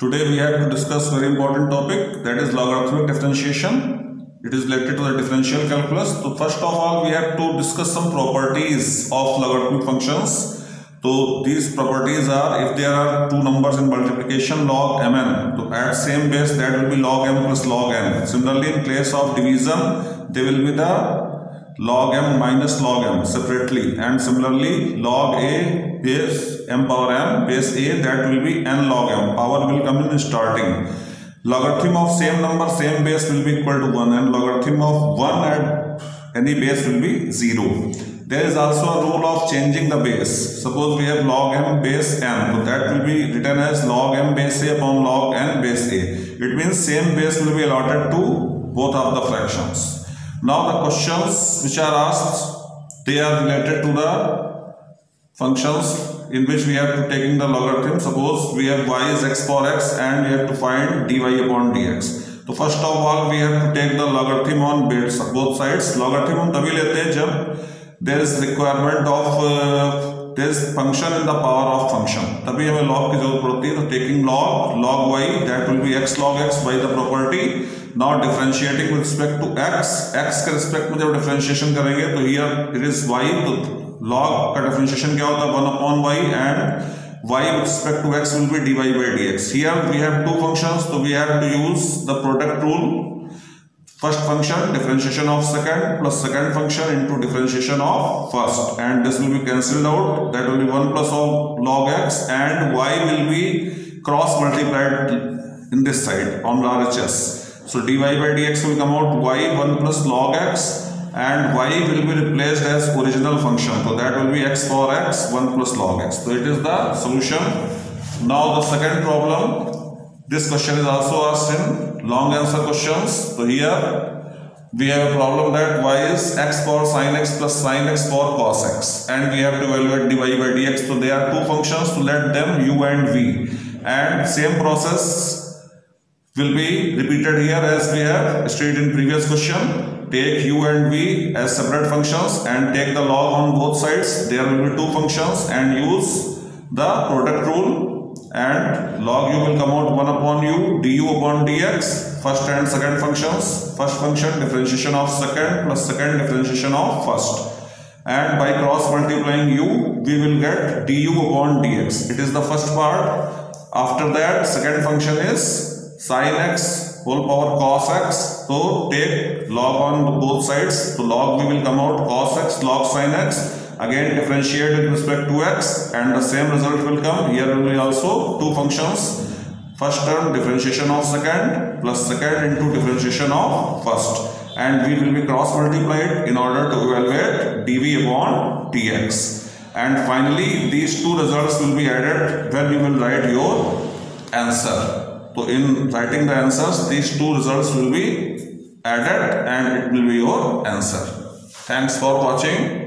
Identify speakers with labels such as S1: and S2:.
S1: have to discuss very important topic that is logarithmic differentiation. It is related to the differential calculus. So first of all we have to discuss some properties of logarithmic functions. So these properties are if there are two numbers in multiplication log mn to add same base that will be log m plus log n. Similarly in place of division they will be the log m minus log m separately. And similarly log a base m power m base a that will be n log m. Power will come in starting. Logarithm of same number same base will be equal to 1 and logarithm of 1 at any base will be 0 there is also a rule of changing the base. Suppose we have log m base n. So that will be written as log m base a upon log n base a. It means same base will be allotted to both of the fractions now the questions which are asked, they are related to the functions in which we have to taking the logarithm. Suppose we have y is x power x and we have to find dy upon dx. So first of all we have to take the logarithm on both sides. Logarithm हम तभी लेते हैं जब there is requirement of uh, there is function in the power of function. तभी हमें log की ज़रूरत पड़ती है तो taking log log y that will be x log x by the property now differentiating with respect to x x के respect में जब डिफरेंशिएशन करेंगे तो हियर इट इज़ y तो log का डिफरेंशिएशन क्या होता है 1 upon y and y with respect to x will be dy by dx here we have two functions so we have to use the product rule first function differentiation of second plus second function into differentiation of first and this will be cancelled out that will be 1 plus of log x and y will be cross multiplied in this side on RHS so dy by dx will come out y 1 plus log x and y will be replaced as original function. So that will be x power x 1 plus log x. So it is the solution. Now the second problem. This question is also asked in long answer questions. So here we have a problem that y is x power sine x plus sine x power cos x and we have to evaluate dy by dx. So there are two functions to let them u and v and same process will be repeated here as we have stated in previous question. Take u and v as separate functions and take the log on both sides. There will be two functions and use the product rule and log u will come out 1 upon u du upon dx first and second functions first function differentiation of second plus second differentiation of first and by cross multiplying u we will get du upon dx it is the first part after that second function is sin x whole power cos x. So take log on both sides. So log we will come out cos x log sin x. Again differentiate with respect to x and the same result will come. Here will be also two functions. First term differentiation of second plus second into differentiation of first. And we will be cross multiplied in order to evaluate dv upon dx. And finally these two results will be added when you will write your answer. So in writing the answers, these two results will be added and it will be your answer. Thanks for watching.